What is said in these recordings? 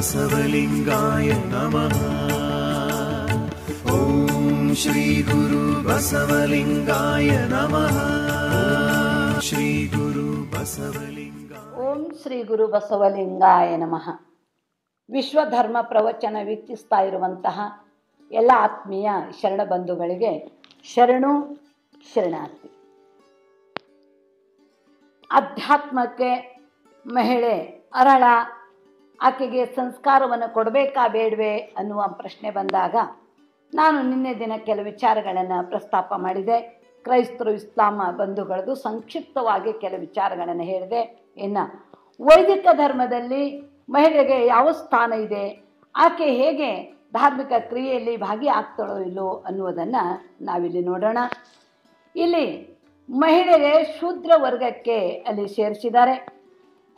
ಬಸವಲಿಂಗಾಯ ನಮಃ. ಓಂ ಶ್ರೀ ಗುರು ಬಸವಲಿಂಗಾಯ ನಮಃ. ಶ್ರೀ ಗುರು ಬಸವಲಿಂಗ ಓಂ ಶ್ರೀ ಗುರು ಬಸವಲಿಂಗಾಯ ನಮಃ. ವಿಶ್ವಧರ್ಮ ಪ್ರವಚನ ವೀಕ್ಷಿಸ್ತಾ ಇರುವಂತಹ ಎಲ್ಲ ಆತ್ಮೀಯ ಶರಣ ಬಂಧುಗಳಿಗೆ ಶರಣು ಶರಣಾರ್ಥಿ. ಅಧ್ಯಾತ್ಮಕ್ಕೆ ಮಹಿಳೆ, ಅರಳ ಆಕೆಗೆ ಸಂಸ್ಕಾರವನ್ನು ಕೊಡಬೇಕಾ ಬೇಡವೆ ಅನ್ನುವ ಪ್ರಶ್ನೆ ಬಂದಾಗ, ನಾನು ನಿನ್ನೆ ದಿನ ಕೆಲವು ವಿಚಾರಗಳನ್ನು ಪ್ರಸ್ತಾಪ ಮಾಡಿದೆ. ಕ್ರೈಸ್ತರು ಇಸ್ಲಾಮ ಬಂಧುಗಳದು ಸಂಕ್ಷಿಪ್ತವಾಗಿ ಕೆಲವು ವಿಚಾರಗಳನ್ನು ಹೇಳಿದೆ. ಇನ್ನು ವೈದಿಕ ಧರ್ಮದಲ್ಲಿ ಮಹಿಳೆಗೆ ಯಾವ ಸ್ಥಾನ ಇದೆ? ಆಕೆ ಹೇಗೆ ಧಾರ್ಮಿಕ ಕ್ರಿಯೆಯಲ್ಲಿ ಭಾಗಿಯಾಗ್ತಾಳೋ ಇಲ್ಲೋ ಅನ್ನುವುದನ್ನು ನಾವಿಲ್ಲಿ ನೋಡೋಣ. ಇಲ್ಲಿ ಮಹಿಳೆಗೆ ಶೂದ್ರ ವರ್ಗಕ್ಕೆ ಅಲ್ಲಿ ಸೇರಿಸಿದ್ದಾರೆ.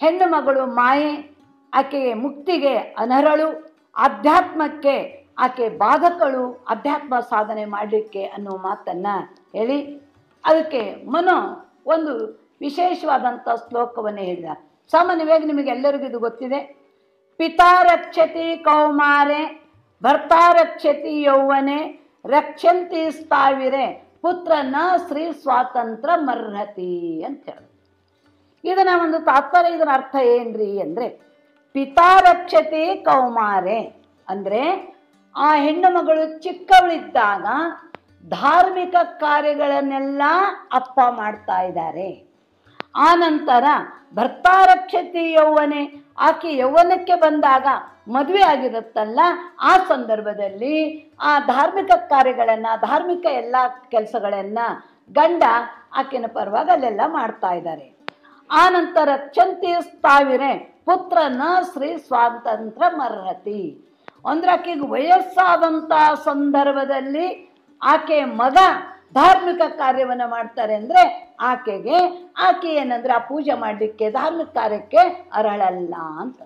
ಹೆಣ್ಣು ಮಗಳು ಮಾಯೆ ಆಕೆಗೆ ಮುಕ್ತಿಗೆ ಅನರಳು ಆಧ್ಯಾತ್ಮಕ್ಕೆ ಆಕೆ ಬಾಧಕಳು ಅಧ್ಯಾತ್ಮ ಸಾಧನೆ ಮಾಡಲಿಕ್ಕೆ ಅನ್ನೋ ಮಾತನ್ನು ಹೇಳಿ, ಅದಕ್ಕೆ ಮನೋ ಒಂದು ವಿಶೇಷವಾದಂಥ ಶ್ಲೋಕವನ್ನು ಹೇಳಿದ. ಸಾಮಾನ್ಯವಾಗಿ ನಿಮಗೆಲ್ಲರಿಗೂ ಇದು ಗೊತ್ತಿದೆ. ಪಿತಾ ರಕ್ಷತಿ ಕೌಮಾರೆ, ಭರ್ತಾ ರಕ್ಷತಿ ಯೌವನೆ, ರಕ್ಷಂತಿ ಸ್ಥಾವಿರೆ, ಪುತ್ರನ ಶ್ರೀ ಸ್ವಾತಂತ್ರ್ಯ ಮರ್ಹತಿ ಅಂತ ಹೇಳಿ. ಇದನ್ನ ಒಂದು ತಾತ್ಪರ್ಯ, ಇದರ ಅರ್ಥ ಏನ್ರಿ ಅಂದರೆ ಪಿತಾ ರಕ್ಷತೆ ಕೌಮಾರೆ. ಅಂದರೆ ಆ ಹೆಣ್ಣು ಮಗಳು ಚಿಕ್ಕವಳಿದ್ದಾಗ ಧಾರ್ಮಿಕ ಕಾರ್ಯಗಳನ್ನೆಲ್ಲ ಅಪ್ಪ ಮಾಡ್ತಾ ಇದ್ದಾರೆ. ಆ ನಂತರ ಭರ್ತಾರಕ್ಷತಿ ಯೌವನೆ, ಆಕೆ ಯೌವನಕ್ಕೆ ಬಂದಾಗ ಮದುವೆ ಆಗಿರುತ್ತಲ್ಲ, ಆ ಸಂದರ್ಭದಲ್ಲಿ ಆ ಧಾರ್ಮಿಕ ಕಾರ್ಯಗಳನ್ನು, ಧಾರ್ಮಿಕ ಎಲ್ಲ ಕೆಲಸಗಳನ್ನು ಗಂಡ ಆಕೆನ ಪರವಾಗಿ ಅಲ್ಲೆಲ್ಲ ಮಾಡ್ತಾ ಇದ್ದಾರೆ. ಆ ನಂತರ ಚಂತಿ ಸ್ಥಾವಿರೆ ಪುತ್ರನ ಶ್ರೀ ಸ್ವಾತಂತ್ರ್ಯ ಮರ್ಹತಿ. ಅಂದ್ರೆ ಆಕೆಗೆ ವಯಸ್ಸಾದಂಥ ಸಂದರ್ಭದಲ್ಲಿ ಆಕೆ ಮಗ ಧಾರ್ಮಿಕ ಕಾರ್ಯವನ್ನು ಮಾಡ್ತಾರೆ ಅಂದರೆ ಆಕೆಗೆ, ಆಕೆ ಏನಂದ್ರೆ ಆ ಪೂಜೆ ಮಾಡಲಿಕ್ಕೆ, ಧಾರ್ಮಿಕ ಕಾರ್ಯಕ್ಕೆ ಅರಳಲ್ಲ ಅಂತ.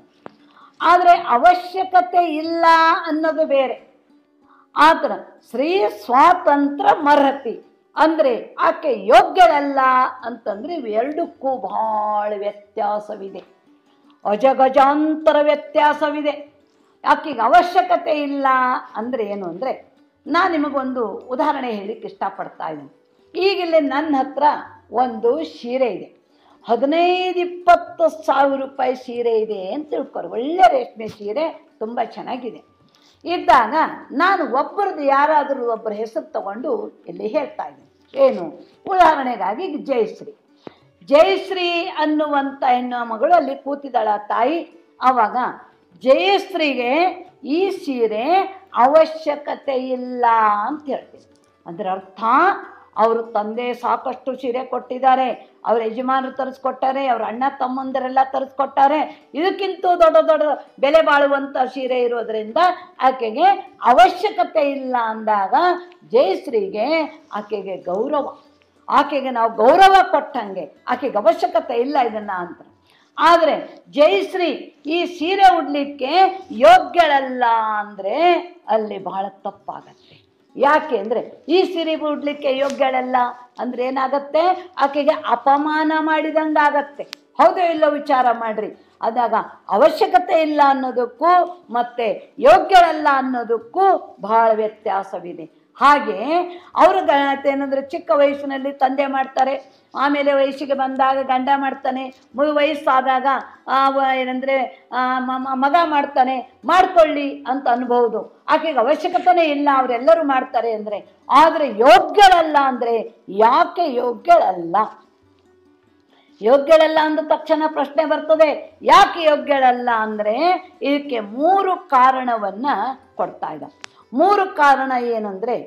ಆದರೆ ಅವಶ್ಯಕತೆ ಇಲ್ಲ ಅನ್ನೋದು ಬೇರೆ. ಆ ಶ್ರೀ ಸ್ವಾತಂತ್ರ್ಯ ಮರ್ಹತಿ ಅಂದರೆ ಆಕೆ ಯೋಗ್ಯಳಲ್ಲ ಅಂತಂದರೆ ಇವೆರಡಕ್ಕೂ ಭಾಳ ವ್ಯತ್ಯಾಸವಿದೆ. ಅಜಗಜಾಂತರ ವ್ಯತ್ಯಾಸವಿದೆ. ಆಕೆಗೆ ಅವಶ್ಯಕತೆ ಇಲ್ಲ ಅಂದರೆ ಏನು ಅಂದರೆ, ನಾನು ನಿಮಗೊಂದು ಉದಾಹರಣೆ ಹೇಳಲಿಕ್ಕೆ ಇಷ್ಟಪಡ್ತಾ ಇದ್ದೀನಿ. ಈಗಿಲ್ಲಿ ನನ್ನ ಹತ್ರ ಒಂದು ಸೀರೆ ಇದೆ. ಹದಿನೈದು ಇಪ್ಪತ್ತು ಸಾವಿರ ರೂಪಾಯಿ ಸೀರೆ ಇದೆ ಅಂತ ತಿಳ್ಕೊರು ಒಳ್ಳೆ ರೇಷ್ಮೆ ಸೀರೆ, ತುಂಬ ಚೆನ್ನಾಗಿದೆ. ಇದ್ದಾಗ ನಾನು ಒಬ್ಬರದ್ದು ಯಾರಾದರೂ ಒಬ್ಬರ ಹೆಸರು ತಗೊಂಡು ಇಲ್ಲಿ ಹೇಳ್ತಾ ಇದ್ದೀನಿ. ಏನು? ಉದಾಹರಣೆಗಾಗಿ ಜಯಶ್ರೀ. ಜಯಶ್ರೀ ಅನ್ನುವಂಥ ಹೆಣ್ಣು ಮಗಳು ಅಲ್ಲಿ ಕೂತಿದ್ದಾಳ ತಾಯಿ. ಆವಾಗ ಜಯಶ್ರೀಗೆ ಈ ಸೀರೆ ಅವಶ್ಯಕತೆ ಇಲ್ಲ ಅಂತ ಹೇಳ್ತೀನಿ. ಅದರ ಅರ್ಥ ಅವರು ತಂದೆ ಸಾಕಷ್ಟು ಸೀರೆ ಕೊಟ್ಟಿದ್ದಾರೆ, ಅವ್ರ ಯಜಮಾನರು ತರಿಸ್ಕೊಟ್ಟಾರೆ, ಅವ್ರ ಅಣ್ಣ ತಮ್ಮಂದರೆಲ್ಲ ತರಿಸ್ಕೊಟ್ಟಾರೆ. ಇದಕ್ಕಿಂತ ದೊಡ್ಡ ದೊಡ್ಡ ಬೆಲೆ ಬಾಳುವಂಥ ಸೀರೆ ಇರೋದರಿಂದ ಆಕೆಗೆ ಅವಶ್ಯಕತೆ ಇಲ್ಲ ಅಂದಾಗ ಜಯಶ್ರೀಗೆ ಆಕೆಗೆ ಗೌರವ. ಆಕೆಗೆ ನಾವು ಗೌರವ ಕೊಟ್ಟಂಗೆ, ಆಕೆಗೆ ಅವಶ್ಯಕತೆ ಇಲ್ಲ ಇದನ್ನ ಅಂತ. ಆದರೆ ಜಯಶ್ರೀ ಈ ಸೀರೆ ಉಡ್ಲಿಕ್ಕೆ ಯೋಗ್ಯಳಲ್ಲ ಅಂದರೆ ಅಲ್ಲಿ ಬಹಳ ತಪ್ಪಾಗತ್ತೆ. ಯಾಕೆ ಅಂದರೆ ಈ ಸೀರೆ ಉಡ್ಲಿಕ್ಕೆ ಯೋಗ್ಯಳಲ್ಲ ಅಂದ್ರೆ ಏನಾಗತ್ತೆ? ಆಕೆಗೆ ಅಪಮಾನ ಮಾಡಿದಂಗಾಗತ್ತೆ. ಹೌದು ಇಲ್ಲೋ ವಿಚಾರ ಮಾಡ್ರಿ. ಅದಾಗ ಅವಶ್ಯಕತೆ ಇಲ್ಲ ಅನ್ನೋದಕ್ಕೂ ಮತ್ತೆ ಯೋಗ್ಯಳಲ್ಲ ಅನ್ನೋದಕ್ಕೂ ಬಹಳ ವ್ಯತ್ಯಾಸವಿದೆ. ಹಾಗೆ ಅವರು ಏನಂದರೆ ಚಿಕ್ಕ ವಯಸ್ಸಿನಲ್ಲಿ ತಂದೆ ಮಾಡ್ತಾರೆ, ಆಮೇಲೆ ವಯಸ್ಸಿಗೆ ಬಂದಾಗ ಗಂಡ ಮಾಡ್ತಾನೆ ಮುಳು ವಯಸ್ಸಾದಾಗ ಏನಂದರೆ ಮಗ ಮಾಡ್ತಾನೆ, ಮಾಡ್ಕೊಳ್ಳಿ ಅಂತ ಅನ್ಬೋದು ಆಕೆಗೆ ಅವಶ್ಯಕತೆನೇ ಇಲ್ಲ, ಅವರೆಲ್ಲರೂ ಮಾಡ್ತಾರೆ ಅಂದರೆ. ಆದರೆ ಯೋಗ್ಯಳಲ್ಲ ಅಂದರೆ ಯಾಕೆ ಯೋಗ್ಯಳಲ್ಲ? ಯೋಗ್ಯಳಲ್ಲ ಅಂದ ತಕ್ಷಣ ಪ್ರಶ್ನೆ ಬರ್ತದೆ, ಯಾಕೆ ಯೋಗ್ಯಳಲ್ಲ ಅಂದರೆ, ಇದಕ್ಕೆ ಮೂರು ಕಾರಣವನ್ನು ಕೊಡ್ತಾ ಇದ್ದ. ಮೂರು ಕಾರಣ ಏನಂದರೆ,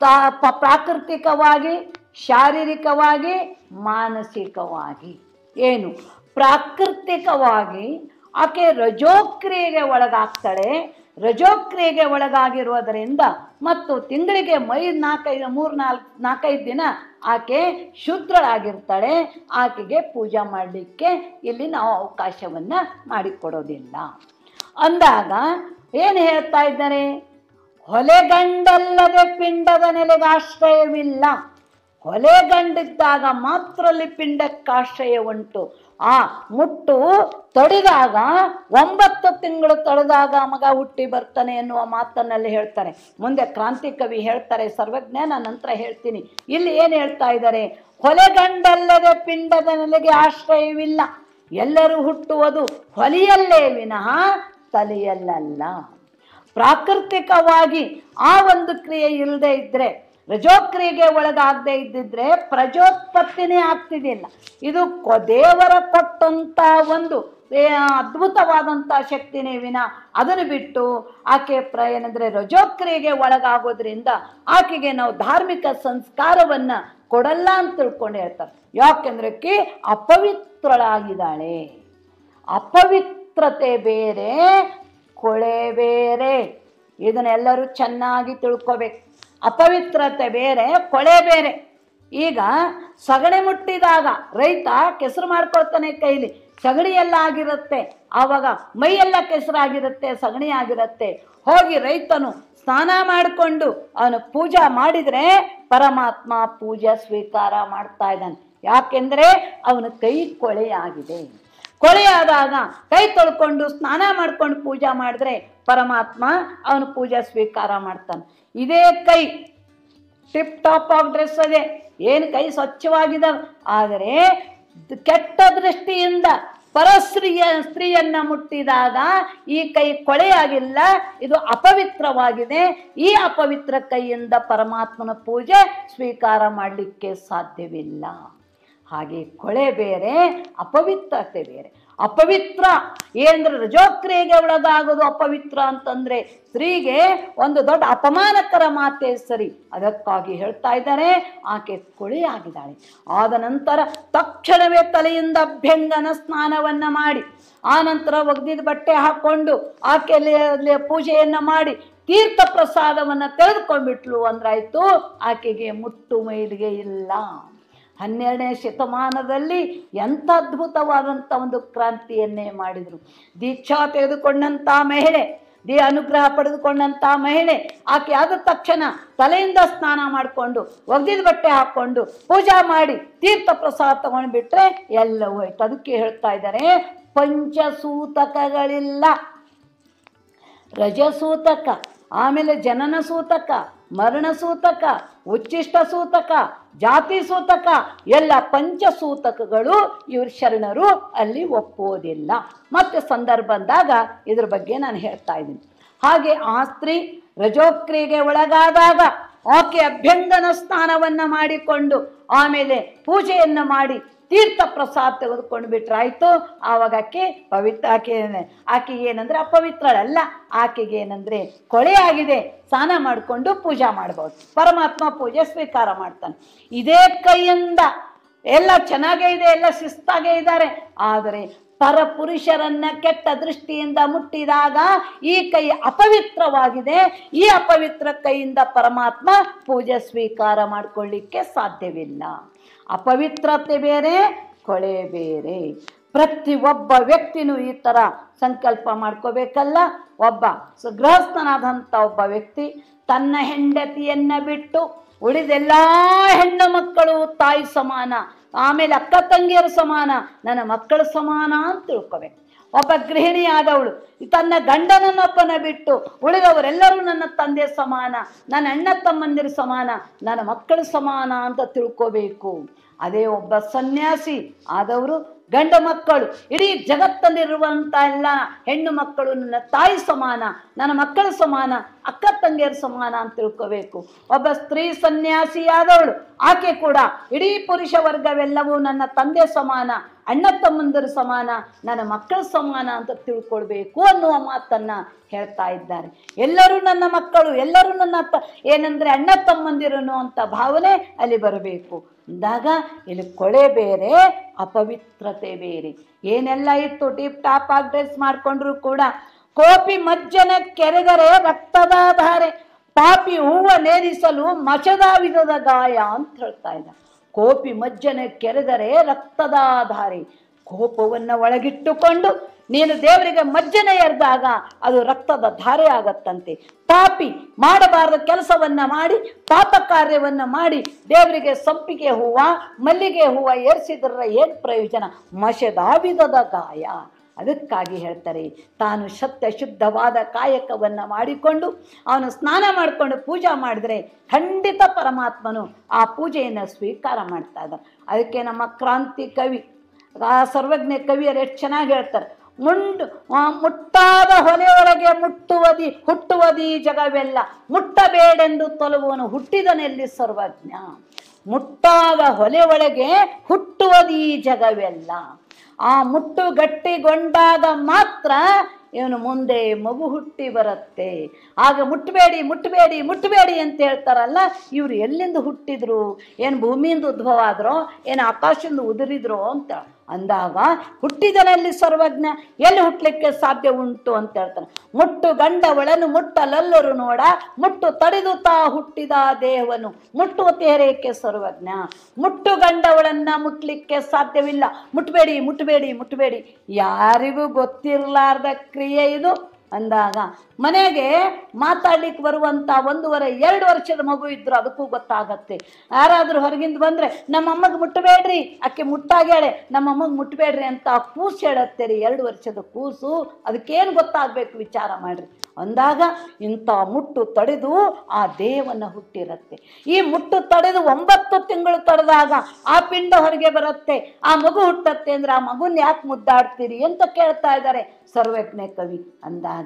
ತಾ ಪ್ರಾಕೃತಿಕವಾಗಿ, ಶಾರೀರಿಕವಾಗಿ, ಮಾನಸಿಕವಾಗಿ. ಏನು? ಪ್ರಾಕೃತಿಕವಾಗಿ ಆಕೆ ರಜೋಕ್ರಿಯೆಗೆ ಒಳಗಾಗ್ತಾಳೆ. ರಜೋಕ್ರಿಯೆಗೆ ಒಳಗಾಗಿರುವುದರಿಂದ ಮತ್ತು ತಿಂಗಳಿಗೆ ಮೈ ನಾಲ್ಕೈದು ಮೂರು ನಾಲ್ಕು ನಾಲ್ಕೈದು ದಿನ ಆಕೆ ಶುದ್ಧಳಾಗಿರ್ತಾಳೆ ಆಕೆಗೆ ಪೂಜೆ ಮಾಡಲಿಕ್ಕೆ ಇಲ್ಲಿ ನಾವು ಅವಕಾಶವನ್ನು ಮಾಡಿಕೊಡೋದಿಲ್ಲ. ಅಂದಾಗ ಏನು ಹೇಳ್ತಾ ಇದ್ದಾರೆ? ಹೊಲೆಗಂಡಲ್ಲದೆ ಪಿಂಡದ ನೆಲೆಗೆ ಆಶ್ರಯವಿಲ್ಲ. ಹೊಲೆಗಂಡಿದ್ದಾಗ ಮಾತ್ರ ಅಲ್ಲಿ ಪಿಂಡಕ್ಕೆ ಆಶ್ರಯ ಉಂಟು. ಆ ಮುಟ್ಟು ತೊಡಿದಾಗ, ಒಂಬತ್ತು ತಿಂಗಳು ತೊಳೆದಾಗ ಮಗ ಹುಟ್ಟಿ ಬರ್ತಾನೆ ಎನ್ನುವ ಮಾತನ್ನಲ್ಲಿ ಹೇಳ್ತಾರೆ. ಮುಂದೆ ಕ್ರಾಂತಿ ಕವಿ ಹೇಳ್ತಾರೆ, ಸರ್ವಜ್ಞಾನ ನಂತರ ಹೇಳ್ತೀನಿ. ಇಲ್ಲಿ ಏನು ಹೇಳ್ತಾ ಇದ್ದಾರೆ? ಹೊಲೆಗಂಡಲ್ಲದೆ ಪಿಂಡದ ನೆಲೆಗೆ ಆಶ್ರಯವಿಲ್ಲ. ಎಲ್ಲರೂ ಹುಟ್ಟುವುದು ಹೊಲಿಯಲ್ಲೇ ವಿನಃ ತಲೆಯಲ್ಲಲ್ಲ. ಪ್ರಾಕೃತಿಕವಾಗಿ ಆ ಒಂದು ಕ್ರಿಯೆ ಇಲ್ಲದೆ ಇದ್ದರೆ ರಜೋಕ್ರಿಯೆಗೆ ಒಳಗಾಗದೆ ಇದ್ದಿದ್ರೆ ಪ್ರಜೋತ್ಪತ್ತಿನೇ ಆಗ್ತಿದ್ದಿಲ್ಲ. ಇದು ದೇವರ ಕೊಟ್ಟಂತ ಒಂದು ಅದ್ಭುತವಾದಂಥ ಶಕ್ತಿನೇ ವಿನ ಅದನ್ನು ಬಿಟ್ಟು ಆಕೆ ಪ್ರ, ಏನಂದರೆ ರಜೋಕ್ರಿಯೆಗೆ ಒಳಗಾಗೋದ್ರಿಂದ ಆಕೆಗೆ ನಾವು ಧಾರ್ಮಿಕ ಸಂಸ್ಕಾರವನ್ನ ಕೊಡಲ್ಲ ಅಂತ ತಿಳ್ಕೊಂಡು ಹೇಳ್ತಾರೆ. ಯಾಕೆಂದ್ರೆ ಕಿ, ಅಪವಿತ್ರಳಾಗಿದ್ದಾಳೆ. ಅಪವಿತ್ರತೆ ಬೇರೆ ಕೊಳೆ ಬೇರೆ. ಇದನ್ನೆಲ್ಲರೂ ಚೆನ್ನಾಗಿ ತಿಳ್ಕೊಬೇಕು. ಅಪವಿತ್ರತೆ ಬೇರೆ, ಕೊಳೆ ಬೇರೆ. ಈಗ ಸಗಣಿ ಮುಟ್ಟಿದಾಗ ರೈತ ಕೆಸರು ಮಾಡ್ಕೊಳ್ತಾನೆ ಕೈಲಿ. ಸಗಣಿ ಎಲ್ಲ ಆಗಿರುತ್ತೆ, ಆವಾಗ ಮೈಯೆಲ್ಲ ಕೆಸರಾಗಿರುತ್ತೆ, ಸಗಣಿ ಆಗಿರುತ್ತೆ. ಹೋಗಿ ರೈತನು ಸ್ನಾನ ಮಾಡಿಕೊಂಡು ಅವನು ಪೂಜಾ ಮಾಡಿದರೆ ಪರಮಾತ್ಮ ಪೂಜಾ ಸ್ವೀಕಾರ ಮಾಡ್ತಾ ಇದ್ದಾನೆ. ಯಾಕೆಂದರೆ ಅವನ ಕೈ ಕೊಳೆಯಾಗಿದೆ. ಕೊಳೆಯಾದಾಗ ಕೈ ತೊಳ್ಕೊಂಡು ಸ್ನಾನ ಮಾಡ್ಕೊಂಡು ಪೂಜಾ ಮಾಡಿದ್ರೆ ಪರಮಾತ್ಮ ಅವನು ಪೂಜಾ ಸ್ವೀಕಾರ ಮಾಡ್ತಾನೆ. ಇದೇ ಕೈ ಟಿಪ್ ಟಾಪ್ ಆಗಿ ಡ್ರೆಸ್ ಅದೇ. ಏನು ಕೈ ಸ್ವಚ್ಛವಾಗಿದ್ದಾವೆ? ಆದರೆ ಕೆಟ್ಟ ದೃಷ್ಟಿಯಿಂದ ಪರಸ್ತ್ರೀಯ, ಸ್ತ್ರೀಯನ್ನ ಮುಟ್ಟಿದಾಗ ಈ ಕೈ ಕೊಳೆಯಾಗಿಲ್ಲ ಇದು ಅಪವಿತ್ರವಾಗಿದೆ. ಈ ಅಪವಿತ್ರ ಕೈಯಿಂದ ಪರಮಾತ್ಮನ ಪೂಜೆ ಸ್ವೀಕಾರ ಮಾಡಲಿಕ್ಕೆ ಸಾಧ್ಯವಿಲ್ಲ. ಹಾಗೆ ಕೊಳೆ ಬೇರೆ, ಅಪವಿತ್ರತೆ ಬೇರೆ. ಅಪವಿತ್ರ ಏನಂದ್ರೆ ರಜೋಕ್ರಿಯೆಗೆ ಒಳಗಾಗೋದು ಅಪವಿತ್ರ ಅಂತಂದ್ರೆ ಸ್ತ್ರೀಗೆ ಒಂದು ದೊಡ್ಡ ಅಪಮಾನಕರ ಮಾತೇ ಸರಿ. ಅದಕ್ಕಾಗಿ ಹೇಳ್ತಾ ಇದ್ದಾರೆ, ಆಕೆ ಕೊಳೆಯಾಗಿದ್ದಾಳೆ. ಆದ ನಂತರ ತಕ್ಷಣವೇ ತಲೆಯಿಂದ ಅಭ್ಯಂಗನ ಸ್ನಾನವನ್ನ ಮಾಡಿ, ಆ ನಂತರ ಒಗ್ದಿದ ಬಟ್ಟೆ ಹಾಕೊಂಡು ಆಕೆ ಪೂಜೆಯನ್ನ ಮಾಡಿ, ತೀರ್ಥ ಪ್ರಸಾದವನ್ನ ತೆಗೆದುಕೊಂಡ್ಬಿಟ್ಲು ಅಂದ್ರಾಯ್ತು, ಆಕೆಗೆ ಮುಟ್ಟು ಮೈಲಿಗೆ ಇಲ್ಲ. ಹನ್ನೆರಡನೇ ಶತಮಾನದಲ್ಲಿ ಎಂಥ ಅದ್ಭುತವಾದಂಥ ಒಂದು ಕ್ರಾಂತಿಯನ್ನೇ ಮಾಡಿದರು. ದೀಕ್ಷಾ ತೆಗೆದುಕೊಂಡಂಥ ಮಹಿಳೆ, ದೇ ಅನುಗ್ರಹ ಪಡೆದುಕೊಂಡಂಥ ಮಹಿಳೆ, ಆಕೆ ಆದ ತಕ್ಷಣ ತಲೆಯಿಂದ ಸ್ನಾನ ಮಾಡಿಕೊಂಡು, ಒಗ್ದಿದ ಬಟ್ಟೆ ಹಾಕ್ಕೊಂಡು ಪೂಜಾ ಮಾಡಿ ತೀರ್ಥ ಪ್ರಸಾದ ತಗೊಂಡ್ಬಿಟ್ರೆ ಎಲ್ಲವೂ ಎಲ್ಲ ಹೋಯ್ತು ಅದಕ್ಕೆ ಹೇಳ್ತಾ ಇದ್ದಾರೆ, ಪಂಚಸೂತಕಗಳಿಲ್ಲ. ರಜಸೂತಕ, ಆಮೇಲೆ ಜನನ ಸೂತಕ ಮರಣ ಸೂತಕ ಉಚ್ಚಿಷ್ಟ ಸೂತಕ, ಜಾತಿ ಸೂತಕ, ಎಲ್ಲ ಪಂಚಸೂತಕಗಳು ಇವ್ರ ಶರಣರು ಅಲ್ಲಿ ಒಪ್ಪುವುದಿಲ್ಲ. ಮತ್ತೆ ಸಂದರ್ಭ ಬಂದಾಗ ಇದ್ರ ಬಗ್ಗೆ ನಾನು ಹೇಳ್ತಾ ಇದ್ದೀನಿ. ಹಾಗೆ ಆ ಸ್ತ್ರೀ ರಜೋಕ್ರಿಯೆಗೆ ಒಳಗಾದಾಗ ಆಕೆ ಅಭ್ಯಂಗನ ಸ್ನಾನವನ್ನು ಮಾಡಿಕೊಂಡು, ಆಮೇಲೆ ಪೂಜೆಯನ್ನು ಮಾಡಿ ತೀರ್ಥ ಪ್ರಸಾದ ತೆಗೆದುಕೊಂಡು ಬಿಟ್ರಾಯ್ತು ಆವಾಗ ಆಕೆ ಪವಿತ್ರ, ಆಕೆ ಆಕೆಗೆ ಏನಂದ್ರೆ ಅಪವಿತ್ರಳಲ್ಲ. ಆಕೆಗೆ ಏನಂದ್ರೆ ಆಗಿದೆ. ಸ್ನಾನ ಮಾಡಿಕೊಂಡು ಪೂಜಾ ಮಾಡ್ಬೋದು. ಪರಮಾತ್ಮ ಪೂಜೆ ಸ್ವೀಕಾರ ಮಾಡ್ತಾನೆ. ಇದೇ ಕೈಯಿಂದ ಎಲ್ಲ ಚೆನ್ನಾಗೇ ಇದೆ, ಎಲ್ಲ ಶಿಸ್ತಾಗೇ ಇದ್ದಾರೆ. ಆದರೆ ಪರಪುರುಷರನ್ನ ಕೆಟ್ಟ ದೃಷ್ಟಿಯಿಂದ ಮುಟ್ಟಿದಾಗ ಈ ಕೈ ಅಪವಿತ್ರವಾಗಿದೆ. ಈ ಅಪವಿತ್ರ ಕೈಯಿಂದ ಪರಮಾತ್ಮ ಪೂಜೆ ಸ್ವೀಕಾರ ಮಾಡಿಕೊಳ್ಳಿಕ್ಕೆ ಸಾಧ್ಯವಿಲ್ಲ. ಅಪವಿತ್ರತೆ ಬೇರೆ, ಕೊಳೆ ಬೇರೆ. ಪ್ರತಿ ಒಬ್ಬ ವ್ಯಕ್ತಿನೂ ಈ ಥರ ಸಂಕಲ್ಪ ಮಾಡ್ಕೋಬೇಕಲ್ಲ. ಒಬ್ಬ ಗೃಹಸ್ಥನಾದಂಥ ಒಬ್ಬ ವ್ಯಕ್ತಿ ತನ್ನ ಹೆಂಡತಿಯನ್ನು ಬಿಟ್ಟು ಉಳಿದೆಲ್ಲ ಹೆಣ್ಣು ಮಕ್ಕಳು ತಾಯಿ ಸಮಾನ, ಆಮೇಲೆ ಅಕ್ಕ ತಂಗಿಯರು ಸಮಾನ, ನನ್ನ ಮಕ್ಕಳು ಸಮಾನ ಅಂತ ತಿಳ್ಕೊಬೇಕು. ಒಬ್ಬ ಗೃಹಿಣಿಯಾದವಳು. ತನ್ನ ಗಂಡನನ್ನೊಬ್ಬನ ಬಿಟ್ಟು ಉಳಿದವರೆಲ್ಲರೂ ನನ್ನ ತಂದೆ ಸಮಾನ, ನನ್ನ ಅಣ್ಣ ತಮ್ಮಂದಿರು ಸಮಾನ, ನನ್ನ ಮಕ್ಕಳು ಸಮಾನ ಅಂತ ತಿಳ್ಕೋಬೇಕು. ಅದೇ ಒಬ್ಬ ಸನ್ಯಾಸಿ ಆದವರು ಗಂಡ ಮಕ್ಕಳು, ಇಡೀ ಜಗತ್ತಲ್ಲಿರುವಂಥ ಎಲ್ಲ ಹೆಣ್ಣು ಮಕ್ಕಳು ನನ್ನ ತಾಯಿ ಸಮಾನ, ನನ್ನ ಮಕ್ಕಳ ಸಮಾನ, ಅಕ್ಕ ತಂಗಿಯರ ಸಮಾನ ಅಂತ ತಿಳ್ಕೋಬೇಕು. ಒಬ್ಬ ಸ್ತ್ರೀ ಸನ್ಯಾಸಿಯಾದವಳು, ಆಕೆ ಕೂಡ ಇಡೀ ಪುರುಷ ವರ್ಗವೆಲ್ಲವೂ ನನ್ನ ತಂದೆ ಸಮಾನ, ಅಣ್ಣ ತಮ್ಮಂದಿರ ಸಮಾನ, ನನ್ನ ಮಕ್ಕಳ ಸಮಾನ ಅಂತ ತಿಳ್ಕೊಳ್ಬೇಕು ಅನ್ನುವ ಮಾತನ್ನ ಹೇಳ್ತಾ ಇದ್ದಾರೆ. ಎಲ್ಲರೂ ನನ್ನ ಮಕ್ಕಳು, ಎಲ್ಲರೂ ನನ್ನ ಏನಂದ್ರೆ ಅಣ್ಣ ತಮ್ಮಂದಿರನು ಅಂತ ಭಾವನೆ ಅಲ್ಲಿ ಬರಬೇಕು. ಅಂದಾಗ ಇಲ್ಲಿ ಕೊಳೆ ಬೇರೆ, ಅಪವಿತ್ರತೆ ಬೇರೆ. ಏನೆಲ್ಲ ಇತ್ತು ಟಿಪ್ ಟಾಪ್ ಆಗಿ ಡ್ರೆಸ್ ಮಾಡ್ಕೊಂಡ್ರು ಕೂಡ ಕೋಪಿ ಮಜ್ಜನ ಕೆರೆದರೆ ರಕ್ತದ ಧಾರೆ ಪಾಪಿ ಹೂವ ನೇರಿಸಲು ಮಚದ ವಿಧದ ಗಾಯ ಅಂತ ಹೇಳ್ತಾ ಇದ್ದ. ಕೋಪಿ ಮಜ್ಜನ ಕೆರೆದರೆ ರಕ್ತದ ಧಾರೆ ಕೋಪವನ್ನು ಒಳಗಿಟ್ಟುಕೊಂಡು ನೀನು ದೇವರಿಗೆ ಮಜ್ಜನೆ ಎರೆದಾಗ ಅದು ರಕ್ತದ ಧಾರೆ ಆಗತ್ತಂತೆ. ಪಾಪಿ ಮಾಡಬಾರದ ಕೆಲಸವನ್ನ ಮಾಡಿ, ಪಾಪ ಕಾರ್ಯವನ್ನ ಮಾಡಿ, ದೇವರಿಗೆ ಸಂಪಿಗೆ ಹೂವ, ಮಲ್ಲಿಗೆ ಹೂವ ಏರಿಸಿದ್ರ ಏನು ಪ್ರಯೋಜನ? ಮಶದಾವಿದದ ಗಾಯ. ಅದಕ್ಕಾಗಿ ಹೇಳ್ತಾರೆ, ತಾನು ಸತ್ಯ ಶುದ್ಧವಾದ ಕಾಯಕವನ್ನು ಮಾಡಿಕೊಂಡು, ಅವನು ಸ್ನಾನ ಮಾಡಿಕೊಂಡು ಪೂಜೆ ಮಾಡಿದ್ರೆ ಖಂಡಿತ ಪರಮಾತ್ಮನು ಆ ಪೂಜೆಯನ್ನು ಸ್ವೀಕಾರ ಮಾಡ್ತಾ ಇದ್ದಾನೆ. ಅದಕ್ಕೆ ನಮ್ಮ ಕ್ರಾಂತಿ ಕವಿ, ಆ ಸರ್ವಜ್ಞ ಕವಿಯರು ಎಷ್ಟು ಚೆನ್ನಾಗಿ ಹೇಳ್ತಾರೆ ಮುಂಡು ಮುಟ್ಟಾದ ಹೊಲೆಯೊಳಗೆ ಮುಟ್ಟುವದಿ, ಹುಟ್ಟುವದಿ ಜಗವೆಲ್ಲ. ಮುಟ್ಟಬೇಡೆಂದು ತಲುವನು ಹುಟ್ಟಿದನೆಲ್ಲಿ ಸರ್ವಜ್ಞ. ಮುಟ್ಟಾದ ಹೊಲೆಯೊಳಗೆ ಹುಟ್ಟುವದಿ ಜಗವೆಲ್ಲ. ಆ ಮುಟ್ಟು ಗಟ್ಟಿಗೊಂಡಾಗ ಮಾತ್ರ ಇವನು ಮುಂದೆ ಮಗು ಹುಟ್ಟಿ ಬರುತ್ತೆ. ಆಗ ಮುಟ್ಟಬೇಡಿ ಮುಟ್ಟಬೇಡಿ ಮುಟ್ಟಬೇಡಿ ಅಂತ ಹೇಳ್ತಾರಲ್ಲ, ಇವರು ಎಲ್ಲಿಂದ ಹುಟ್ಟಿದ್ರು? ಏನು ಭೂಮಿಯಿಂದ ಉದ್ಭವ ಆದ್ರೋ, ಏನು ಆಕಾಶದಿಂದ ಉದುರಿದ್ರು ಅಂತ. ಅಂದಾಗ ಹುಟ್ಟಿದನಲ್ಲಿ ಸರ್ವಜ್ಞ, ಎಲ್ಲಿ ಹುಟ್ಟಲಿಕ್ಕೆ ಸಾಧ್ಯ ಉಂಟು ಅಂತ ಹೇಳ್ತಾನೆ. ಮುಟ್ಟು ಗಂಡ ಒಳನು ಮುಟ್ಟಲೆಲ್ಲರೂ ನೋಡ, ಮುಟ್ಟು ತಡೆದು ತಾ ಹುಟ್ಟಿದ ದೇಹವನ್ನು. ಮುಟ್ಟುವ ತೇರೇಕೆ ಸರ್ವಜ್ಞ. ಮುಟ್ಟು ಗಂಡವಳನ್ನ ಮುಟ್ಲಿಕ್ಕೆ ಸಾಧ್ಯವಿಲ್ಲ. ಮುಟ್ಬೇಡಿ ಮುಟ್ಬೇಡಿ ಮುಟ್ಬೇಡಿ. ಯಾರಿಗೂ ಗೊತ್ತಿರಲಾರ್ದ ಕ್ರಿಯೆ ಇದು. ಅಂದಾಗ ಮನೆಗೆ ಮಾತಾಡ್ಲಿಕ್ಕೆ ಬರುವಂಥ ಒಂದೂವರೆ, ಎರಡು ವರ್ಷದ ಮಗು ಇದ್ರು ಅದಕ್ಕೂ ಗೊತ್ತಾಗತ್ತೆ. ಯಾರಾದರೂ ಹೊರಗಿಂದ ಬಂದರೆ ನಮ್ಮಮ್ಮಗೆ ಮುಟ್ಟಬೇಡ್ರಿ ಅಕ್ಕಿ ಮುಟ್ಟಾಗ್ಯಾಳೆ ನಮ್ಮಮ್ಮಗೆ ಮುಟ್ಟಬೇಡ್ರಿ ಅಂತ ಕೂಸು ಹೇಳತ್ತೆ ರೀ, ಎರಡು ವರ್ಷದ ಕೂಸು. ಅದಕ್ಕೇನು ಗೊತ್ತಾಗಬೇಕು ವಿಚಾರ ಮಾಡ್ರಿ. ಅಂದಾಗ ಇಂಥ ಮುಟ್ಟು ತಡೆದು ಆ ದೇವನ ಹುಟ್ಟಿರತ್ತೆ. ಈ ಮುಟ್ಟು ತಡೆದು ಒಂಬತ್ತು ತಿಂಗಳು ತಡೆದಾಗ ಆ ಪಿಂಡ ಹೊರಗೆ ಬರುತ್ತೆ. ಆ ಮಗು ಹುಟ್ಟತ್ತೆ ಅಂದ್ರೆ ಆ ಮಗುನ ಯಾಕೆ ಮುದ್ದಾಡ್ತೀರಿ ಅಂತ ಕೇಳ್ತಾ ಇದ್ದಾರೆ ಸರ್ವಜ್ಞ ಕವಿ ಅಂದಾಗ.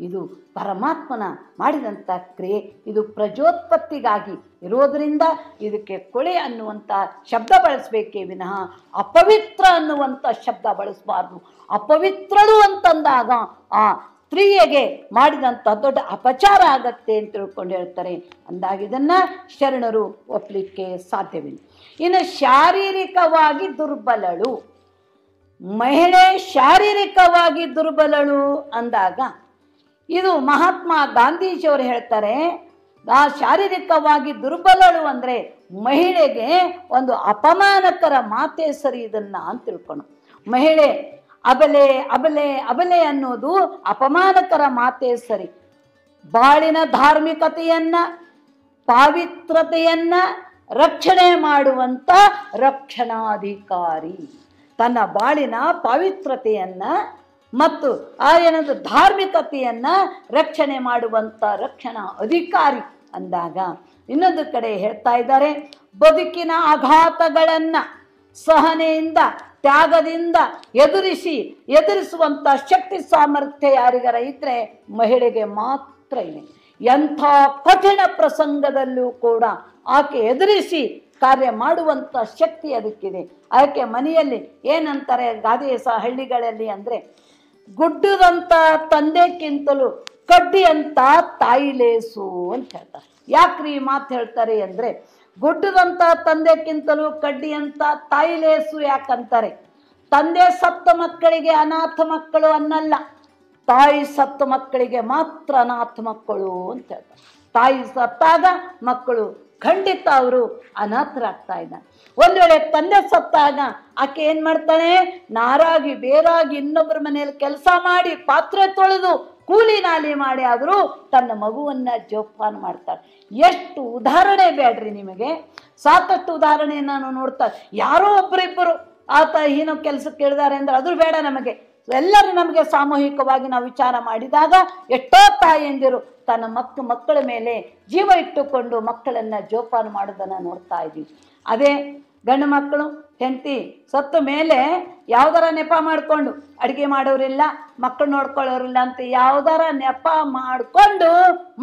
ಇದು ಪರಮಾತ್ಮನ ಮಾಡಿದಂಥ ಕ್ರಿಯೆ. ಇದು ಪ್ರಜೋತ್ಪತ್ತಿಗಾಗಿ ಇರೋದರಿಂದ ಇದಕ್ಕೆ ಕೊಳೆ ಅನ್ನುವಂಥ ಶಬ್ದ ಬಳಸಬೇಕೇ ವಿನಃ ಅಪವಿತ್ರ ಅನ್ನುವಂಥ ಶಬ್ದ ಬಳಸಬಾರ್ದು. ಅಪವಿತ್ರಳು ಅಂತಂದಾಗ ಆ ಸ್ತ್ರೀಯಗೆ ಮಾಡಿದಂಥ ದೊಡ್ಡ ಅಪಚಾರ ಆಗತ್ತೆ ಅಂತ ತಿಳ್ಕೊಂಡು ಹೇಳ್ತಾರೆ. ಅಂದಾಗ ಇದನ್ನು ಶರಣರು ಒಪ್ಪಲಿಕ್ಕೆ ಸಾಧ್ಯವಿಲ್ಲ. ಇನ್ನು ಶಾರೀರಿಕವಾಗಿ ದುರ್ಬಲಳು. ಮಹಿಳೆ ಶಾರೀರಿಕವಾಗಿ ದುರ್ಬಲಳು ಅಂದಾಗ ಇದು ಮಹಾತ್ಮ ಗಾಂಧೀಜಿಯವರು ಹೇಳ್ತಾರೆ, ಆ ಶಾರೀರಿಕವಾಗಿ ದುರ್ಬಲಳು ಅಂದರೆ ಮಹಿಳೆಗೆ ಒಂದು ಅಪಮಾನಕರ ಮಾತೆ ಸರಿ ಇದನ್ನ ಅಂತ ತಿಳ್ಕೊಂಡು ಮಹಿಳೆ, ಅಬಲೆ ಅಬಲೆ ಅಬಲೆ ಅನ್ನೋದು ಅಪಮಾನಕರ ಮಾತೆ ಸರಿ. ಬಾಳಿನ ಧಾರ್ಮಿಕತೆಯನ್ನು, ಪಾವಿತ್ರತೆಯನ್ನು ರಕ್ಷಣೆ ಮಾಡುವಂಥ ರಕ್ಷಣಾಧಿಕಾರಿ. ತನ್ನ ಬಾಳಿನ ಪಾವಿತ್ರತೆಯನ್ನು ಮತ್ತು ಆ ಏನಂದ್ರೆ ಧಾರ್ಮಿಕತೆಯನ್ನು ರಕ್ಷಣೆ ಮಾಡುವಂಥ ರಕ್ಷಣಾ ಅಧಿಕಾರಿ ಅಂದಾಗ ಇನ್ನೊಂದು ಕಡೆ ಹೇಳ್ತಾ ಇದ್ದಾರೆ, ಬದುಕಿನ ಆಘಾತಗಳನ್ನು ಸಹನೆಯಿಂದ, ತ್ಯಾಗದಿಂದ ಎದುರಿಸಿ ಎದುರಿಸುವಂಥ ಶಕ್ತಿ ಸಾಮರ್ಥ್ಯ ಯಾರಿಗಾರ ಇದ್ರೆ ಮಹಿಳೆಗೆ ಮಾತ್ರ ಇದೆ. ಎಂಥ ಕಠಿಣ ಪ್ರಸಂಗದಲ್ಲೂ ಕೂಡ ಆಕೆ ಎದುರಿಸಿ ಕಾರ್ಯ ಮಾಡುವಂಥ ಶಕ್ತಿ ಅದಕ್ಕಿದೆ. ಅದಕ್ಕೆ ಮನೆಯಲ್ಲಿ ಏನಂತಾರೆ ಗಾದೆ ಸಹ ಹಳ್ಳಿಗಳಲ್ಲಿ ಅಂದರೆ ಗುಡ್ಡದಂಥ ತಂದೆಕ್ಕಿಂತಲೂ ಕಡ್ಡಿಯಂತ ತಾಯಿಲೇಸು ಅಂತ ಹೇಳ್ತಾರೆ. ಯಾಕ್ರಿ ಈ ಮಾತು ಹೇಳ್ತಾರೆ ಅಂದರೆ ಗುಡ್ಡದಂಥ ತಂದೆಕ್ಕಿಂತಲೂ ಕಡ್ಡಿಯಂತ ತಾಯಿಲೇಸು ಯಾಕಂತಾರೆ? ತಂದೆ ಸತ್ತ ಮಕ್ಕಳಿಗೆ ಅನಾಥ ಮಕ್ಕಳು ಅನ್ನಲ್ಲ, ತಾಯಿ ಸತ್ತ ಮಕ್ಕಳಿಗೆ ಮಾತ್ರ ಅನಾಥ ಮಕ್ಕಳು ಅಂತ ಹೇಳ್ತಾರೆ. ತಾಯಿ ಸತ್ತಾಗ ಮಕ್ಕಳು ಖಂಡಿತ ಅವರು ಅನಾಥರಾಗ್ತಾ ಇದ್ದಾರೆ ಒಂದು ವೇಳೆ ತಂದೆ ಸತ್ತಾಗ ಆಕೆ ಏನು ಮಾಡ್ತಾಳೆ? ನಾರಾಗಿ, ಬೇರಾಗಿ ಇನ್ನೊಬ್ಬರ ಮನೆಯಲ್ಲಿ ಕೆಲಸ ಮಾಡಿ, ಪಾತ್ರೆ ತೊಳೆದು, ಕೂಲಿ ನಾಲಿ ಮಾಡಿ ಆದರೂ ತನ್ನ ಮಗುವನ್ನ ಜೋಪಾನ ಮಾಡ್ತಾಳೆ. ಎಷ್ಟು ಉದಾಹರಣೆ ಬೇಡ್ರಿ ನಿಮಗೆ. ಸಾಕಷ್ಟು ಉದಾಹರಣೆ ನಾನು ನೋಡ್ತಾ, ಯಾರೋ ಒಬ್ಬರಿಬ್ಬರು ಆತ ಏನೋ ಕೆಲಸಕ್ಕೆ ಇಳಿದಾರೆ ಅಂದ್ರೆ ಅದು ಬೇಡ ನಮಗೆ. ಎಲ್ಲರೂ ನಮಗೆ ಸಾಮೂಹಿಕವಾಗಿ ನಾವು ವಿಚಾರ ಮಾಡಿದಾಗ, ಎಷ್ಟೋ ತಾಯಿಯಂದಿರು ತನ್ನ ಮಕ್ಕ, ಮಕ್ಕಳ ಮೇಲೆ ಜೀವ ಇಟ್ಟುಕೊಂಡು ಮಕ್ಕಳನ್ನು ಜೋಪಾನ ಮಾಡೋದನ್ನು ನೋಡ್ತಾ ಇದ್ದೀವಿ ಅದೇ ಗಂಡು ಮಕ್ಕಳು, ಹೆಂಡತಿ ಸತ್ತ ಮೇಲೆ ಯಾವ್ದಾರ ನೆಪ ಮಾಡಿಕೊಂಡು ಅಡುಗೆ ಮಾಡೋರಿಲ್ಲ ಮಕ್ಕಳು ನೋಡ್ಕೊಳ್ಳೋರಿಲ್ಲ ಅಂತ ಯಾವ್ದಾರ ನೆಪ ಮಾಡಿಕೊಂಡು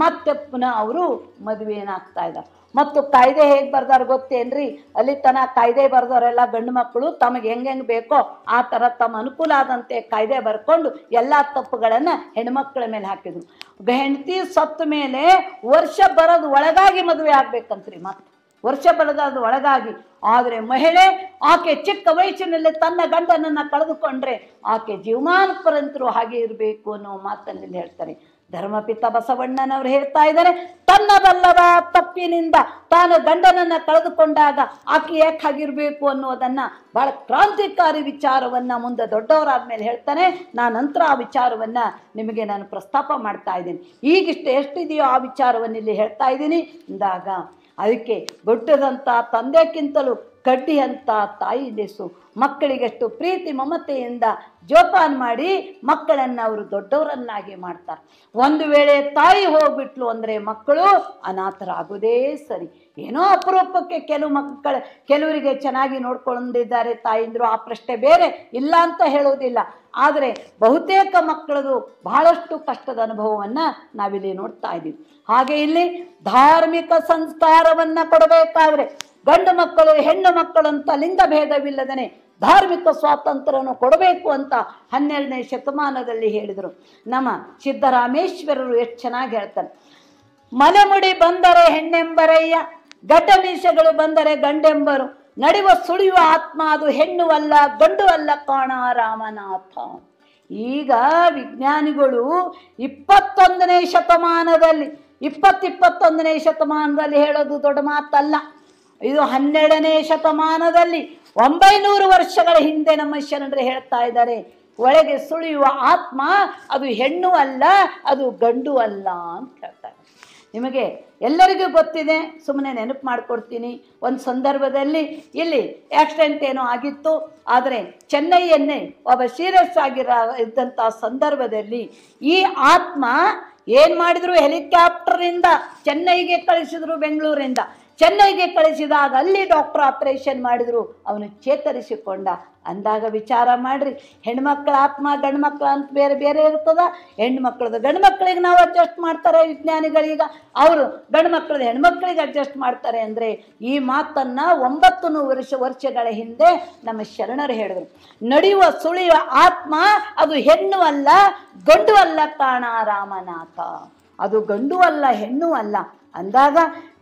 ಮತ್ತೆ ಪುನಃ ಅವರು ಮದುವೆನಾಗ್ತಾ ಇದ್ದಾರೆ. ಮತ್ತು ಕಾಯ್ದೆ ಹೇಗೆ ಬರ್ದಾರ ಗೊತ್ತೇನ್ರಿ? ಅಲ್ಲಿ ತನ ಕಾಯ್ದೆ ಬರ್ದವರೆಲ್ಲ ಗಂಡು ಮಕ್ಕಳು ತಮಗೆ ಹೆಂಗೆ ಹೆಂಗೆ ಬೇಕೋ ಆ ಥರ ತಮ್ಮ ಅನುಕೂಲ ಆದಂತೆ ಕಾಯ್ದೆ ಬರ್ಕೊಂಡು ಎಲ್ಲ ತಪ್ಪುಗಳನ್ನು ಹೆಣ್ಮಕ್ಳ ಮೇಲೆ ಹಾಕಿದ್ರು. ಹೆಂಡತಿ ಸತ್ತ ಮೇಲೆ ವರ್ಷ ಬರೋದು ಒಳಗಾಗಿ ಮದುವೆ ಆಗ್ಬೇಕಂತ್ರಿ ಮತ್ತೆ ವರ್ಷ ಬಲಗಾದ ಒಳಗಾಗಿ. ಆದರೆ ಮಹಿಳೆ ಆಕೆ ಚಿಕ್ಕ ವಯಸ್ಸಿನಲ್ಲಿ ತನ್ನ ಗಂಡನನ್ನು ಕಳೆದುಕೊಂಡ್ರೆ ಆಕೆ ಜೀವಮಾನಪರಂತರೂ ಹಾಗೆ ಇರಬೇಕು ಅನ್ನೋ ಮಾತಲ್ಲಿ ಹೇಳ್ತಾರೆ. ಧರ್ಮಪಿತ ಬಸವಣ್ಣನವರು ಹೇಳ್ತಾ ಇದ್ದಾರೆ, ತನ್ನದಲ್ಲದ ತಪ್ಪಿನಿಂದ ತಾನು ಗಂಡನನ್ನ ಕಳೆದುಕೊಂಡಾಗ ಆಕೆ ಯಾಕೆ ಹಾಗಿರ್ಬೇಕು ಅನ್ನೋದನ್ನ ಬಹಳ ಕ್ರಾಂತಿಕಾರಿ ವಿಚಾರವನ್ನ ಮುಂದೆ ದೊಡ್ಡವರಾದ್ಮೇಲೆ ಹೇಳ್ತಾನೆ. ನಾನು ನಂತರ ಆ ವಿಚಾರವನ್ನ ನಿಮಗೆ ನಾನು ಪ್ರಸ್ತಾಪ ಮಾಡ್ತಾ ಇದ್ದೀನಿ. ಈಗಿಷ್ಟು ಎಷ್ಟಿದೆಯೋ ಆ ವಿಚಾರವನ್ನು ಇಲ್ಲಿ ಹೇಳ್ತಾ ಇದ್ದೀನಿ. ಅಂದಾಗ ಅದಕ್ಕೆ ದೊಡ್ಡದಂಥ ತಂದೆಕ್ಕಿಂತಲೂ ಕಡ್ಡಿ ಅಂತ ತಾಯಿ ಲೆಸು ಮಕ್ಕಳಿಗೆಷ್ಟು ಪ್ರೀತಿ ಮಮತೆಯಿಂದ ಜೋಪಾನ ಮಾಡಿ ಮಕ್ಕಳನ್ನು ಅವರು ದೊಡ್ಡವರನ್ನಾಗಿ ಮಾಡ್ತಾರೆ. ಒಂದು ವೇಳೆ ತಾಯಿ ಹೋಗ್ಬಿಟ್ಲು ಅಂದರೆ ಮಕ್ಕಳು ಅನಾಥರಾಗೋದೇ ಸರಿ. ಏನೋ ಅಪರೂಪಕ್ಕೆ ಕೆಲವು ಮಕ್ಕಳ, ಕೆಲವರಿಗೆ ಚೆನ್ನಾಗಿ ನೋಡ್ಕೊಂಡಿದ್ದಾರೆ ತಾಯಿಂದರು, ಆ ಪ್ರಶ್ನೆ ಬೇರೆ ಇಲ್ಲ ಅಂತ ಹೇಳೋದಿಲ್ಲ ಆದರೆ ಬಹುತೇಕ ಮಕ್ಕಳದು ಬಹಳಷ್ಟು ಕಷ್ಟದ ಅನುಭವವನ್ನು ನಾವಿಲ್ಲಿ ನೋಡ್ತಾ ಇದ್ದೀವಿ. ಹಾಗೆ ಇಲ್ಲಿ ಧಾರ್ಮಿಕ ಸಂಸ್ಕಾರವನ್ನು ಕೊಡಬೇಕಾದ್ರೆ ಗಂಡು ಮಕ್ಕಳು, ಹೆಣ್ಣು ಮಕ್ಕಳಂತ ಲಿಂಗ ಭೇದವಿಲ್ಲದನೆ ಧಾರ್ಮಿಕ ಸ್ವಾತಂತ್ರ್ಯವನ್ನು ಕೊಡಬೇಕು ಅಂತ ಹನ್ನೆರಡನೇ ಶತಮಾನದಲ್ಲಿ ಹೇಳಿದರು. ನಮ್ಮ ಸಿದ್ದರಾಮೇಶ್ವರರು ಎಷ್ಟು ಚೆನ್ನಾಗಿ ಹೇಳ್ತಾರೆ. ಮಲೆಮುಡಿ ಬಂದರೆ ಹೆಣ್ಣೆಂಬರಯ್ಯ ಗಡ್ಡ ಮೀಸೆಗಳು ಬಂದರೆ ಗಂಡೆಂಬರು ನಡೆಯುವ ಸುಳಿಯುವ ಆತ್ಮ ಅದು ಹೆಣ್ಣು ಅಲ್ಲ, ಗಂಡು ಅಲ್ಲ ಕಾಣ ರಾಮನಾಥ. ಈಗ ವಿಜ್ಞಾನಿಗಳು ಇಪ್ಪತ್ತೊಂದನೇ ಶತಮಾನದಲ್ಲಿ, ಇಪ್ಪತ್ತಿಪ್ಪತ್ತೊಂದನೇ ಶತಮಾನದಲ್ಲಿ ಹೇಳೋದು ದೊಡ್ಡ ಮಾತಲ್ಲ. ಇದು ಹನ್ನೆರಡನೇ ಶತಮಾನದಲ್ಲಿ ಒಂಬೈನೂರು ವರ್ಷಗಳ ಹಿಂದೆ ನಮ್ಮ ಶರಣರು ಹೇಳ್ತಾ ಇದ್ದಾರೆ, ಒಳಗೆ ಸುಳಿಯುವ ಆತ್ಮ ಅದು ಹೆಣ್ಣು ಅಲ್ಲ, ಅದು ಗಂಡು ಅಲ್ಲ ಅಂತ ಹೇಳ್ತಾರೆ ನಿಮಗೆ ಎಲ್ಲರಿಗೂ ಗೊತ್ತಿದೆ, ಸುಮ್ಮನೆ ನೆನಪು ಮಾಡಿಕೊಡ್ತೀನಿ, ಒಂದು ಸಂದರ್ಭದಲ್ಲಿ ಇಲ್ಲಿ ಆಕ್ಸಿಡೆಂಟ್ ಏನೋ ಆಗಿತ್ತು, ಆದರೆ ಚೆನ್ನೈಯನ್ನೇ ಒಬ್ಬ ಸೀರಿಯಸ್ ಆಗಿರೋ ಇದ್ದಂಥ ಸಂದರ್ಭದಲ್ಲಿ ಈ ಆತ್ಮ ಏನು ಮಾಡಿದ್ರು ಹೆಲಿಕಾಪ್ಟರ್ನಿಂದ ಚೆನ್ನೈಗೆ ಕಳಿಸಿದ್ರು ಬೆಂಗಳೂರಿಂದ. ಚೆನ್ನೈಗೆ ಕಳಿಸಿದಾಗ ಅಲ್ಲಿ ಡಾಕ್ಟರ್ ಆಪರೇಷನ್ ಮಾಡಿದ್ರು. ಅವನು ಚೇತರಿಸಿಕೊಂಡ. ಅಂದಾಗ ವಿಚಾರ ಮಾಡ್ರಿ. ಹೆಣ್ಮಕ್ಳ ಆತ್ಮ ಗಂಡು ಮಕ್ಕಳ ಅಂತ ಬೇರೆ ಬೇರೆ ಇರ್ತದ. ಹೆಣ್ಣು ಮಕ್ಕಳದು ಗಂಡು ಮಕ್ಕಳಿಗೆ ನಾವು ಅಡ್ಜಸ್ಟ್ ಮಾಡ್ತಾರೆ ವಿಜ್ಞಾನಿಗಳೀಗ. ಅವರು ಗಂಡು ಮಕ್ಕಳದು ಹೆಣ್ಮಕ್ಳಿಗೆ ಅಡ್ಜಸ್ಟ್ ಮಾಡ್ತಾರೆ ಅಂದರೆ ಈ ಮಾತನ್ನು ಒಂಬತ್ತು ವರ್ಷ, ವರ್ಷಗಳ ಹಿಂದೆ ನಮ್ಮ ಶರಣರು ಹೇಳಿದರು. ನಡೆಯುವ ಸುಳಿಯುವ ಆತ್ಮ ಅದು ಹೆಣ್ಣು ಅಲ್ಲ, ಗಂಡು ಅಲ್ಲ ಕಾಣ ರಾಮನಾಥ ಅದು ಗಂಡು ಅಲ್ಲ, ಹೆಣ್ಣು ಅಲ್ಲ. ಅಂದಾಗ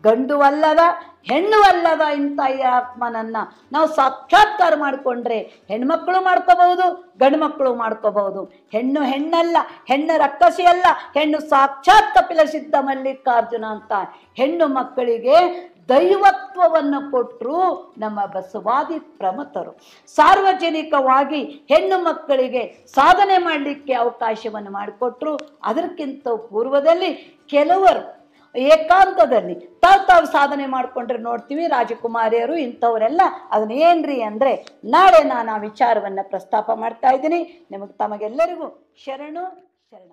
ಗಂಡು ಅಲ್ಲದ ಹೆಣ್ಣು ಅಲ್ಲದ ಇಂಥ ಈ ಆತ್ಮನನ್ನ ನಾವು ಸಾಕ್ಷಾತ್ಕಾರ ಮಾಡಿಕೊಂಡ್ರೆ ಹೆಣ್ಮಕ್ಳು ಮಾಡ್ಕೋಬಹುದು ಗಂಡು ಮಕ್ಕಳು ಮಾಡ್ಕೋಬಹುದು. ಹೆಣ್ಣು ಹೆಣ್ಣಲ್ಲ, ಹೆಣ್ಣು ರಕ್ಕಸಿ ಅಲ್ಲ ಹೆಣ್ಣು ಸಾಕ್ಷಾತ್ ಕಪಿಲ ಸಿದ್ಧ ಮಲ್ಲಿಕಾರ್ಜುನ ಅಂತ ಹೆಣ್ಣು ಮಕ್ಕಳಿಗೆ ದೈವತ್ವವನ್ನು ಕೊಟ್ಟರು ನಮ್ಮ ಬಸವಾದಿ ಪ್ರಮತರು. ಸಾರ್ವಜನಿಕವಾಗಿ ಹೆಣ್ಣು ಮಕ್ಕಳಿಗೆ ಸಾಧನೆ ಮಾಡಲಿಕ್ಕೆ ಅವಕಾಶವನ್ನು ಮಾಡಿಕೊಟ್ರು. ಅದಕ್ಕಿಂತ ಪೂರ್ವದಲ್ಲಿ ಕೆಲವರು ಏಕಾಂತದಲ್ಲಿ ತಾವು ತಾವು ಸಾಧನೆ ಮಾಡಿಕೊಂಡ್ರೆ ನೋಡ್ತೀವಿ ರಾಜಕುಮಾರಿಯರು ಇಂಥವರೆಲ್ಲ ಅದನ್ನ ಏನ್ರಿ ಅಂದರೆ ನಾಳೆ ನಾನು ಆ ವಿಚಾರವನ್ನು ಪ್ರಸ್ತಾಪ ಮಾಡ್ತಾ ಇದ್ದೀನಿ. ನಿಮಗೆ ತಮಗೆಲ್ಲರಿಗೂ ಶರಣು ಶರಣ